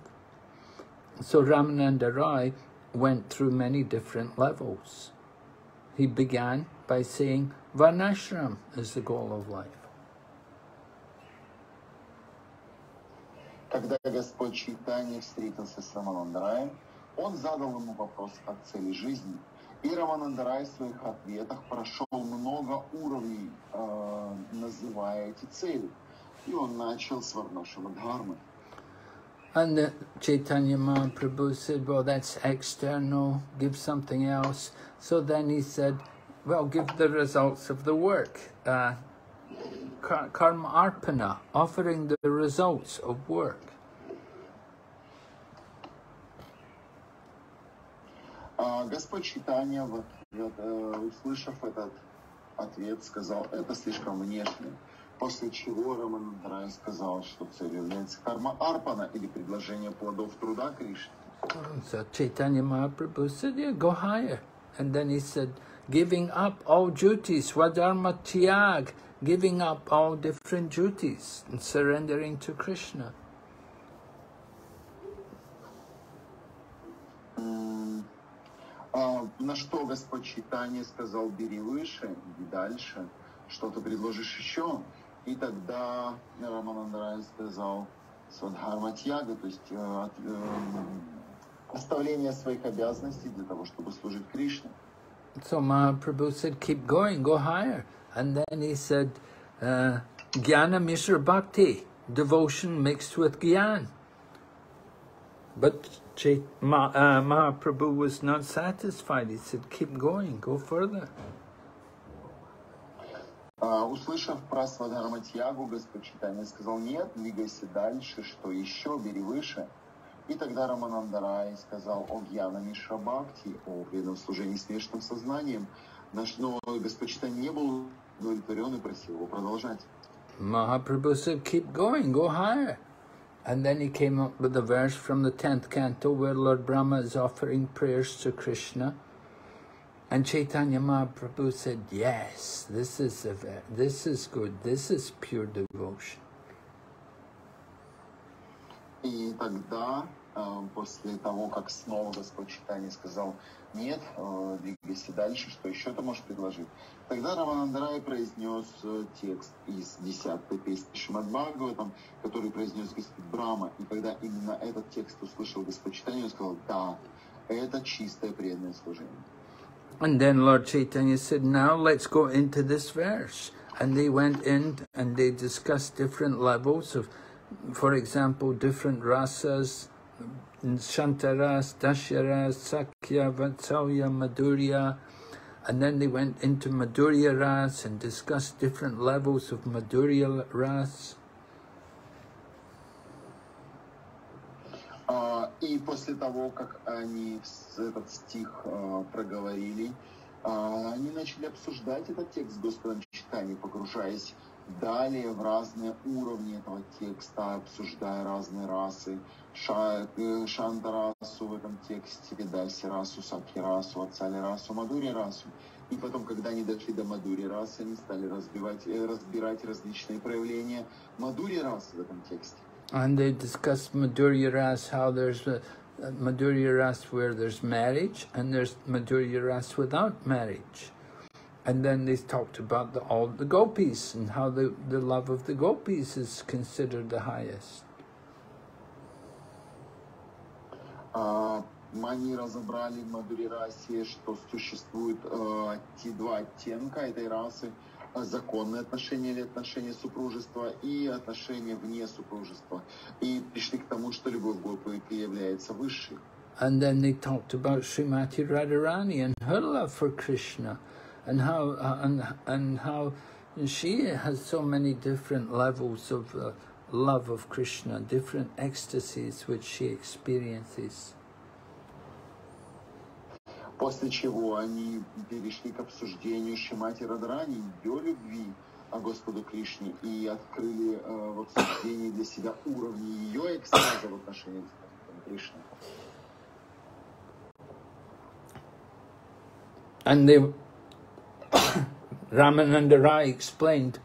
So Ramananda Rai went through many different levels. He began by saying Varnashram is the goal of life. Когда Господь Чайтанья встретился с Раманандараем, он задал ему вопрос о цели жизни. И Раманандарай в своих ответах прошел много уровней, э, называя эти цели. И он начал с Варнашева Дхармы. And the Chaitanya Mahaprabhu said, well, that's external, give something else. So then he said, well, give the results of the work. Uh, karma arpana, offering the results of work. Господь Читания, вот, вот, услышав этот ответ, сказал, это слишком внешне. После чего Раманандрай сказал, что целью является карма арпана или предложение плодов труда Кришны. So Chaitanya Mahaprabhu said, yeah, go higher. And then he said, giving up all duties, swadharma tyag, giving up all different duties and surrendering to Krishna. Господь Читание сказал, бери выше, иди дальше, что ты предложишь еще. И тогда Раманандрай сказал Свадхарма Тьяга, то есть э, э, оставление своих обязанностей для того, чтобы служить Кришне. So Mahaprabhu said, keep going, go higher. And then he said, uh, Jnana Mishra Bhakti, devotion mixed with Gyan. But Ch Ma uh, Mahaprabhu was not satisfied. He said, keep going, go further. услышав про Свадхарматьягу, Господь Читания сказал, нет, двигайся дальше, что еще, бери выше. И тогда Раманандарай сказал о Гьяна Мишабхакти, о преданном служении смешанным сознанием. Наш, но Господь Читания не был удовлетворен и просил его продолжать. Mahaprabhu said, keep going, go higher. And then he came up with a verse from the 10th canto where Lord Brahma is offering prayers to Krishna. And Chaitanya Mahaprabhu said, yes, this is, a, this is good, this is pure devotion. Тогда, после того, как снова Господь Читания сказал, нет, двигайся дальше, что еще ты можешь предложить? Тогда Раманандарай произнес текст из 10 песни Шимад Бхагаватам, который произнес Господь Брама. И когда именно этот текст услышал Господь Читания, он сказал, да, это чистое преданное служение. And then Lord Chaitanya said, now let's go into this verse. And they went in and they discussed different levels of, for example, different rasas, Shantaras, Dasharas, Sakya, Vatsalya, Madhurya. And then they went into Madhurya Ras and discussed different levels of Madhurya Ras. И после того, как они этот стих проговорили, они начали обсуждать этот текст Господом читания, погружаясь далее в разные уровни этого текста, обсуждая разные расы, Э, Шандарасу в этом тексте, Расу, Расу, Ацали Расу, Мадури Расу. И потом, когда они дошли до Мадури Расы, они стали разбивать, э, разбирать различные проявления Мадури Расы в этом тексте. And they discussed Madhurya Ras, how there's uh, Madhurya Ras where there's marriage, and there's Madhurya Ras without marriage. And then they talked about the, all the gopis and how the, the love of the gopis is considered the highest. Они разобрали в Мадури расе, что существует э, те два оттенка этой расы – законные отношения или отношения супружества и отношения вне супружества. И пришли к тому, что любовь Гопики является высшей. And then they talked about Srimati Radharani and her love for Krishna and how, uh, and, and how she has so many different levels of uh, love of Krishna, different ecstasies which she experiences. После чего они перешли к обсуждению Шимати Радрани, ее любви о Господу Кришне, и открыли э, в обсуждении для себя уровни ее экстаза в отношении к Кришне. And they, Ramananda Rai explained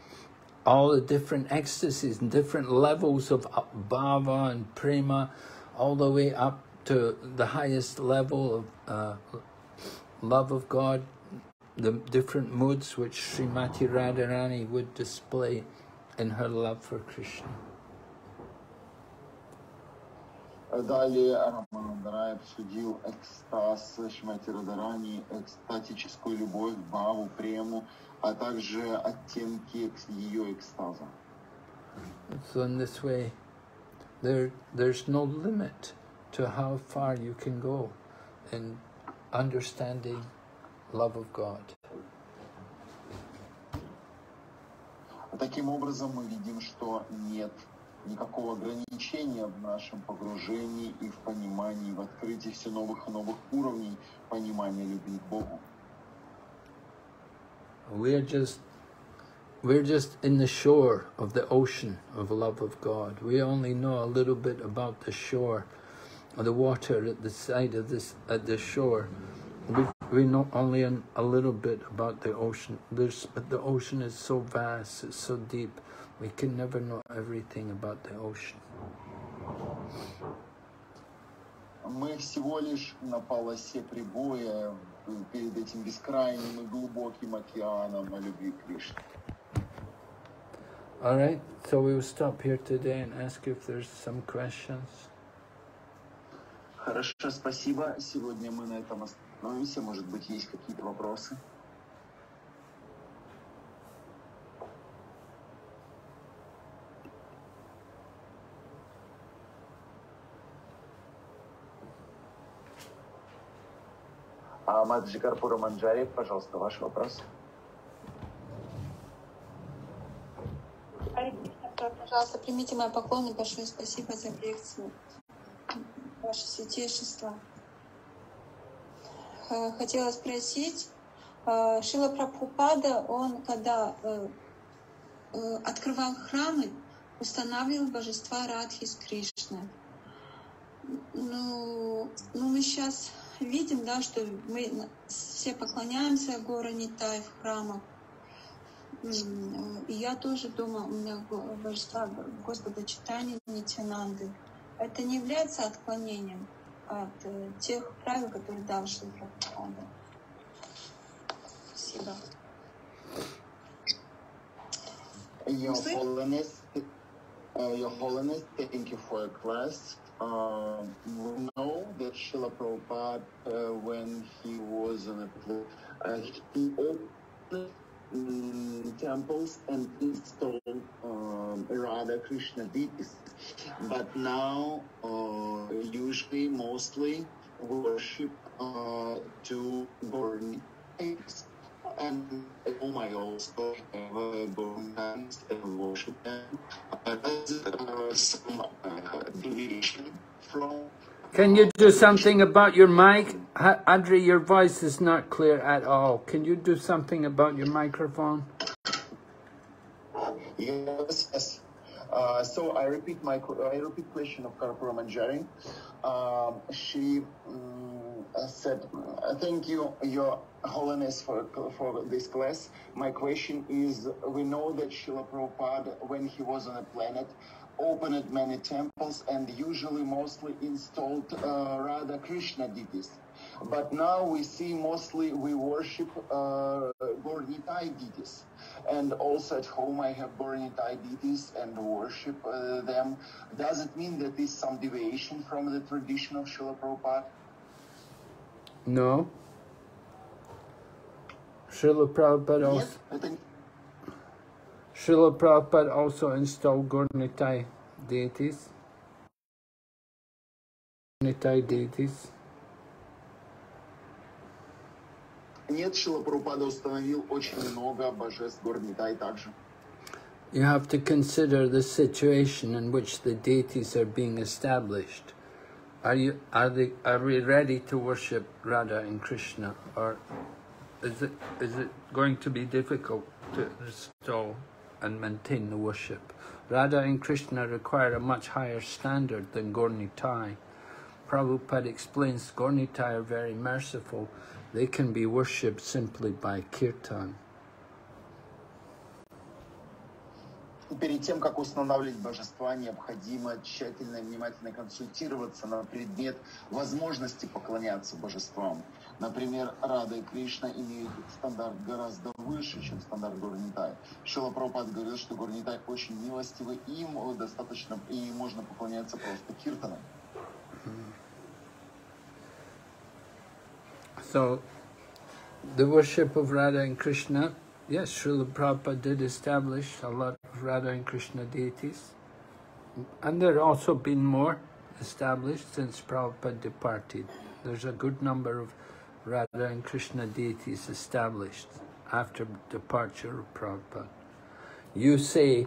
all the different ecstasies and different levels of bhava and prema, all the way up to the highest level of uh, love of God, the different moods which Srimati Radharani would display in her love for Krishna. Далее Раманандарай обсудил экстаз Шмати Радарани, экстатическую любовь, баву, прему, а также оттенки ее экстаза. So in this way, there, there's no limit to how far you can go in understanding love of God. Таким образом, мы видим, что нет никакого ограничения в нашем погружении и в понимании, в открытии все новых и новых уровней понимания любви к Богу. We're just we're just in the shore of the ocean of love of God. We only know a little bit about the shore, the water at the side of this at the shore. We we know only an, a little bit about the ocean. There's but the ocean is so vast, it's so deep. We can never know everything about the ocean. Мы всего лишь на полосе прибоя перед этим бескрайним и глубоким океаном о любви Кришны. All right, so we will stop here today and ask if there's some questions. Хорошо, спасибо. Сегодня мы на этом остановимся. Может быть, есть какие-то вопросы? А Маджи Карпура Манджари, пожалуйста, ваш вопрос. Пожалуйста, примите мои поклоны. Большое спасибо за лекцию. Ваше святейшество. Э, хотела спросить, э, Шила Прабхупада, он когда э, открывал храмы, устанавливал божества Радхи с Кришной. Ну, ну, мы сейчас видим, да, что мы все поклоняемся гору Нитай в храмах. И я тоже дома, у меня божества Господа читания Нитянанды. Это не является отклонением от э, тех правил, которые дал Шри Прабхупада. Спасибо. Your Holiness, uh, Your Holiness, thank you for your class. Uh, we know that Srila Prabhupada, uh, when he was in a uh, he opened um, temples and installed um, Radha Krishna deities. But now, uh, usually, mostly, worship uh, to eggs. And oh my also have burn hands and worship them. Some deviation from. Can you do something about your mic? Adri, your voice is not clear at all. Can you do something about your microphone? Yes, yes. Uh, so I repeat my I repeat question of Karpura Manjari. Um, she um, said, "Thank you, Your Holiness, for for this class. My question is: We know that Srila Prabhupada, when he was on a planet, opened many temples and usually mostly installed uh, Radha Krishna deities. But now we see mostly we worship uh, Gornitai deities and also at home I have burning deities and worship uh, them. Does it mean that is some deviation from the tradition of Srila Prabhupada? No. Srila Prabhupada also, Srila Prabhupada also installed Gurnitai deities. Gurnitai deities. Нет, Шила Прабхупада установил очень много божеств Горнитай также. You have to consider the situation in which the deities are being established. Are you are they are we ready to worship Radha and Krishna, or is it is it going to be difficult to restore and maintain the worship? Radha and Krishna require a much higher standard than Gornitai. Prabhupada explains Gornitai are very merciful. They can be worshipped simply by kirtan. перед тем, как устанавливать божества, необходимо тщательно и внимательно консультироваться на предмет возможности поклоняться божествам. Например, Рада и Кришна имеют стандарт гораздо выше, чем стандарт Горнитай. Шила Прабхупад говорил, что Горнитай очень милостивый, и им достаточно, и можно поклоняться просто киртаном. So, the worship of Radha and Krishna Yes, Srila Prabhupada did establish a lot of Radha and Krishna deities. And there have also been more established since Prabhupada departed. There's a good number of Radha and Krishna deities established after departure of Prabhupada. You say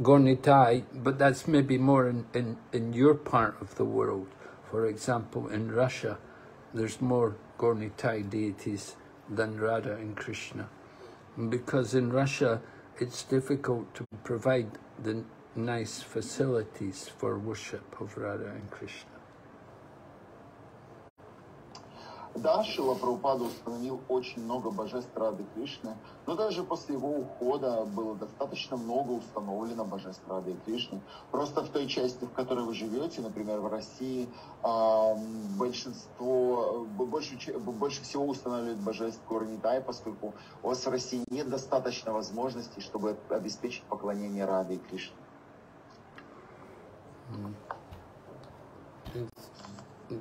Gornitai, but that's maybe more in, in, in your part of the world. For example, in Russia, there's more Gornitai deities than Radha and Krishna because in Russia it's difficult to provide the nice facilities for worship of Radha and Krishna. Да, Шила Прабхупада установил очень много божеств Рады Кришны, но даже после его ухода было достаточно много установлено божеств Рады Кришны. Просто в той части, в которой вы живете, например, в России, большинство, больше, больше всего устанавливают божеств Горнитай, поскольку у вас в России нет достаточно возможностей, чтобы обеспечить поклонение Рады и Кришны.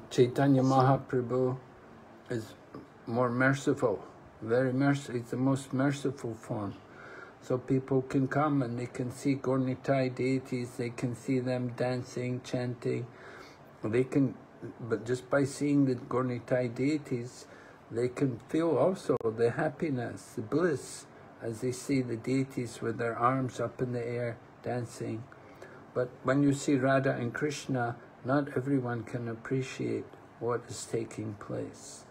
Chaitanya Mahaprabhu is more merciful, very merciful. It's the most merciful form. So people can come and they can see Gornitai deities, they can see them dancing, chanting. They can, but just by seeing the Gornitai deities, they can feel also the happiness, the bliss, as they see the deities with their arms up in the air dancing. But when you see Radha and Krishna, not everyone can appreciate what is taking place.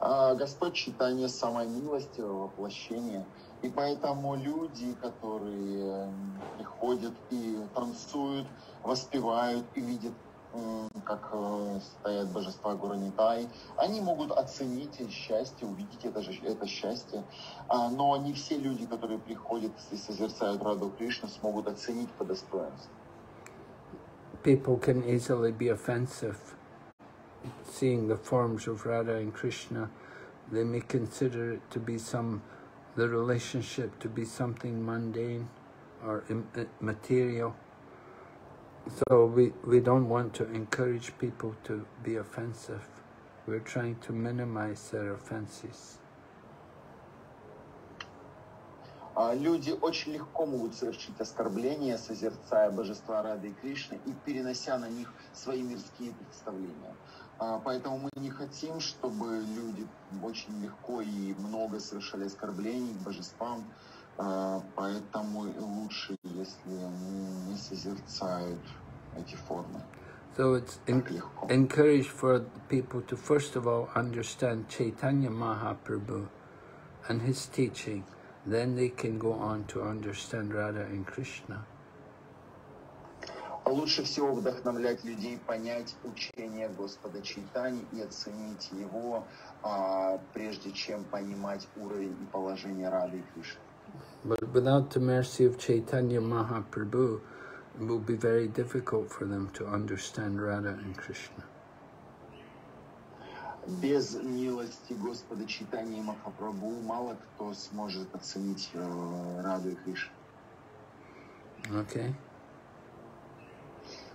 А Господь читание самое милостивое воплощение. И поэтому люди, которые приходят и танцуют, воспевают и видят, как э, стоят божества Гуранитай, они могут оценить счастье, увидеть это, же, это счастье. А, но не все люди, которые приходят и созерцают Раду Кришну, смогут оценить по достоинству. People can easily be offensive seeing the forms of Radha and Krishna, they may consider it to be some, the relationship to be something mundane or material. So we, we don't want to encourage people to be offensive. We're trying to minimize their offenses. Люди очень легко могут совершить оскорбления, созерцая божества Рады и Кришны и перенося на них свои мирские представления. Поэтому мы не хотим, чтобы люди очень легко и много совершали оскорблений к божествам. Поэтому лучше, если они не созерцают эти формы. So it's en encouraged for people to first of all understand Chaitanya Mahaprabhu and his teaching. Then they can go on to understand Radha and Krishna. Лучше всего вдохновлять людей понять учение Господа Чайтани и оценить его, а, прежде чем понимать уровень и положение Рады и Кришны. But without the mercy of Chaitanya Mahaprabhu, it will be very difficult for them to understand Radha and Krishna. Без милости Господа Чайтани Махапрабху мало кто сможет оценить э, Раду и Кришну. Okay.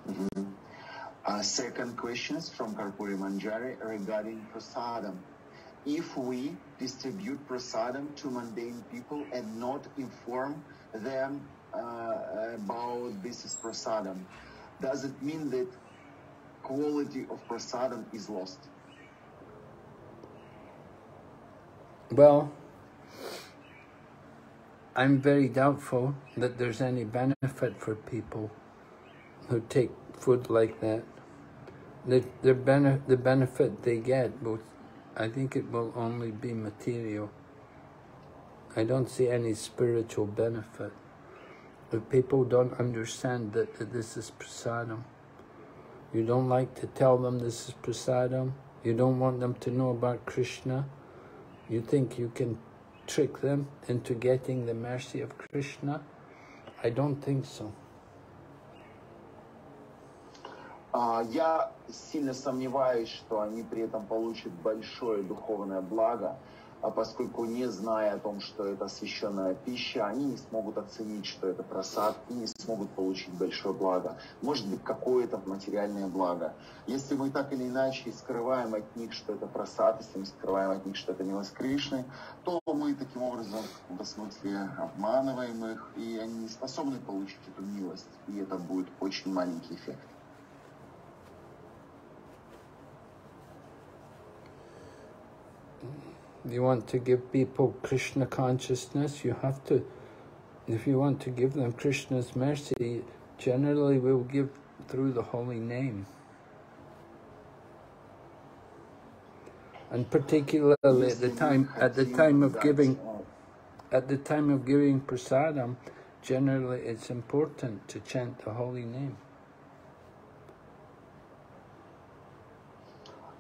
Mm-hmm. Uh, second questions from Karpura Manjari regarding prasadam. If we distribute prasadam to mundane people and not inform them uh, about this is prasadam, does it mean that quality of prasadam is lost? Well, I'm very doubtful that there's any benefit for people who take food like that. The, the, bene the benefit they get, both, I think it will only be material. I don't see any spiritual benefit. If people don't understand that, that this is prasadam, you don't like to tell them this is prasadam, you don't want them to know about Krishna, you think you can trick them into getting the mercy of Krishna? I don't think so. Я сильно сомневаюсь, что они при этом получат большое духовное благо, а поскольку не зная о том, что это священная пища, они не смогут оценить, что это просад, и не смогут получить большое благо. Может быть, какое-то материальное благо. Если мы так или иначе скрываем от них, что это просад, если мы скрываем от них, что это милость Кришны, то мы таким образом, в смысле, обманываем их, и они не способны получить эту милость, и это будет очень маленький эффект. You want to give people Krishna consciousness, you have to, if you want to give them Krishna's mercy, generally we'll give through the holy name. And particularly at the time at the time of giving at the time of giving prasadam, generally it's important to chant the holy name.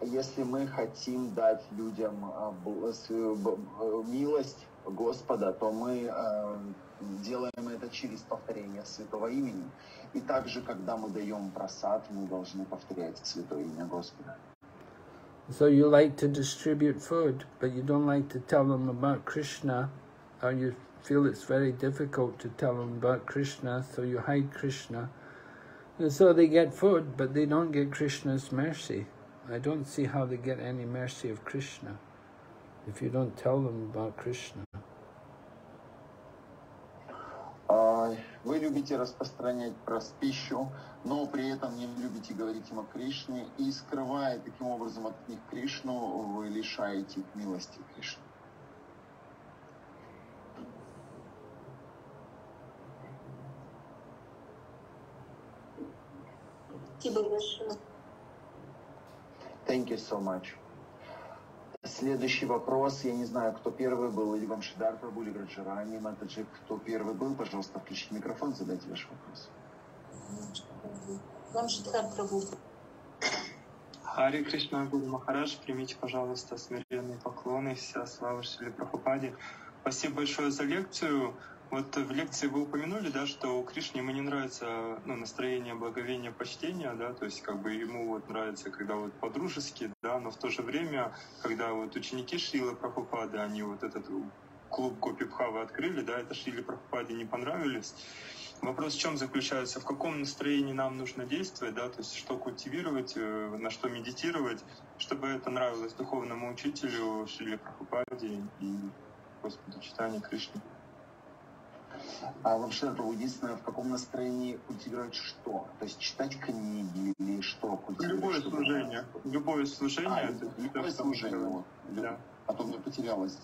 если мы хотим дать людям милость Господа, то мы делаем это через повторение святого имени. И также, когда мы даем прасад, мы должны повторять святое имя Господа. So you like to distribute food, but you don't like to tell them about Krishna, or you feel it's very difficult to tell them about Krishna, so you hide Krishna. And so they get food, but they don't get Krishna's mercy. I don't see how they get any mercy of Krishna if you don't tell them about Krishna. Вы любите распространять про пищу, но при этом не любите говорить им о Кришне, и скрывая таким образом от них Кришну, вы лишаете их милости Кришны. Спасибо большое. Thank you so much. Следующий вопрос. Я не знаю, кто первый был, или вам Шидар Прабу, или Раджарани Матаджи. Кто первый был, пожалуйста, включите микрофон, задайте ваш вопрос. Вам Шидар Прабу. Хари Кришна Гуру Махарадж, примите, пожалуйста, смиренные поклоны, вся слава Шили Прабхупаде. Спасибо большое за лекцию. Вот в лекции вы упомянули, да, что у Кришне ему не нравится ну, настроение благовения, почтения, да, то есть как бы ему вот нравится, когда вот по-дружески, да, но в то же время, когда вот ученики Шилы Прабхупады, они вот этот клуб Гопи Бхавы открыли, да, это Шиле Прабхупаде не понравились. Вопрос в чем заключается, в каком настроении нам нужно действовать, да, то есть что культивировать, э, на что медитировать, чтобы это нравилось духовному учителю Шиле Прабхупаде и Господу Читания Кришне. А вообще, единственное, в каком настроении культивировать что? То есть читать книги или что? Любое служение. Любое служение. А, это, любое это служение. Вот. Да. А то мне потерялось.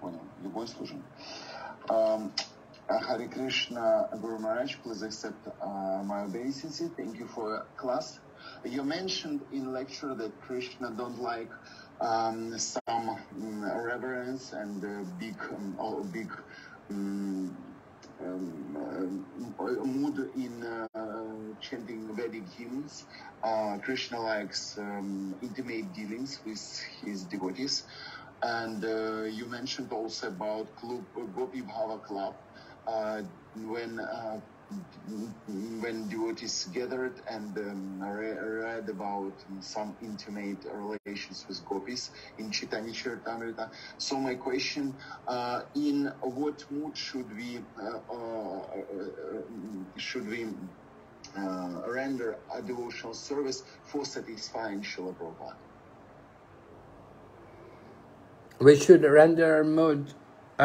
Понял. Любое служение. Um, Hare Krishna Guru Maharaj, please accept uh, my obeisance. Thank you for class. You mentioned in lecture that Krishna don't like um, some um, reverence and uh, big, um, big um, mood in uh, chanting Vedic hymns. Uh, Krishna likes um, intimate dealings with his devotees. And uh, you mentioned also about Club, Gopi Bhava Club. When when devotees gathered and um, read about some intimate relations with gopis in Chaitanya Charitamrita. So my question, uh, in what mood should we uh, uh, should we uh, render a devotional service for satisfying Srila Prabhupada? We should render mood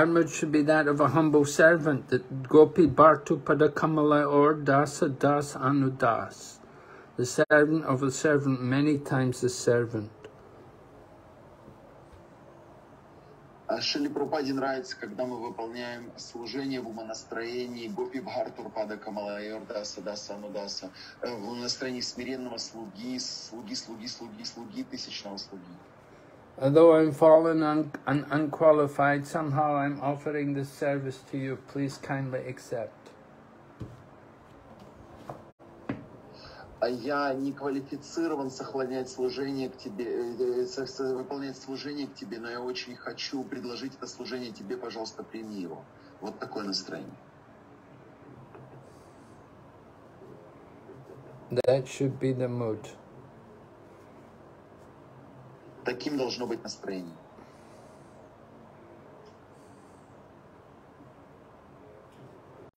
mood should be that of a humble servant, that Gopi Bhartu Padakamala or Dasa Das Anudas, the servant of a servant, many times the servant. А Шили Прабхупаде нравится, когда мы выполняем служение в умонастроении Гопи Бхартурпада Камала Йордаса Даса Анудаса, э, в настроении смиренного слуги, слуги, слуги, слуги, слуги, тысячного слуги. Although I'm fallen un and unqualified, somehow I'm offering this service to you. Please kindly accept. А я не квалифицирован сохранять служение к тебе, э, выполнять служение к тебе, но я очень хочу предложить это служение тебе, пожалуйста, прими его. Вот такое настроение. That should be the mood. Таким должно быть настроение.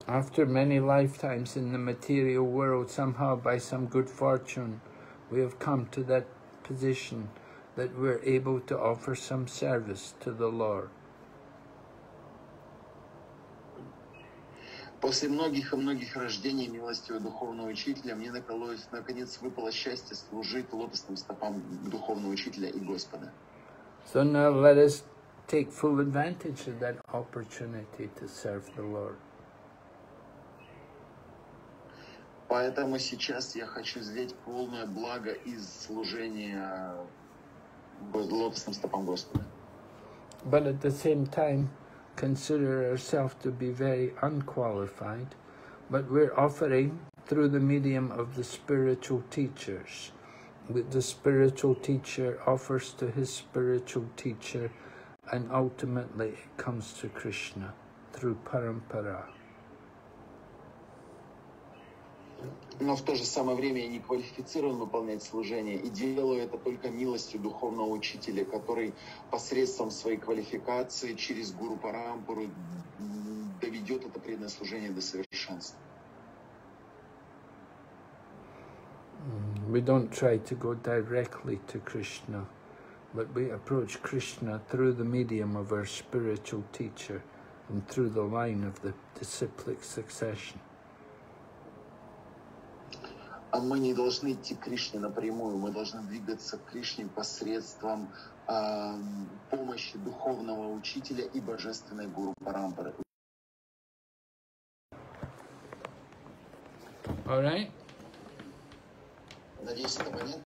After many lifetimes in the material world, somehow by some good fortune, we have come to that position that we're able to offer some service to the Lord. После многих и многих рождений милостивого духовного учителя мне накололось, наконец выпало счастье служить лотосным стопам духовного учителя и Господа. So now let us take full advantage of that opportunity to serve the Lord. Поэтому сейчас я хочу взять полное благо из служения лотосным стопам Господа. But at the same time, consider ourselves to be very unqualified, but we're offering through the medium of the spiritual teachers. With the spiritual teacher offers to his spiritual teacher, and ultimately it comes to Krishna through parampara. Но в то же самое время я не квалифицирован выполнять служение и делаю это только милостью духовного учителя, который посредством своей квалификации через гуру Парампуру доведет это преданное служение до совершенства. We don't try to go directly to Krishna, but we approach Krishna through the medium of our spiritual teacher and through the line of the disciplic succession. А мы не должны идти к Кришне напрямую, мы должны двигаться к Кришне посредством а, помощи духовного учителя и божественной гуру Парампары. All right? Надеюсь, это понятно.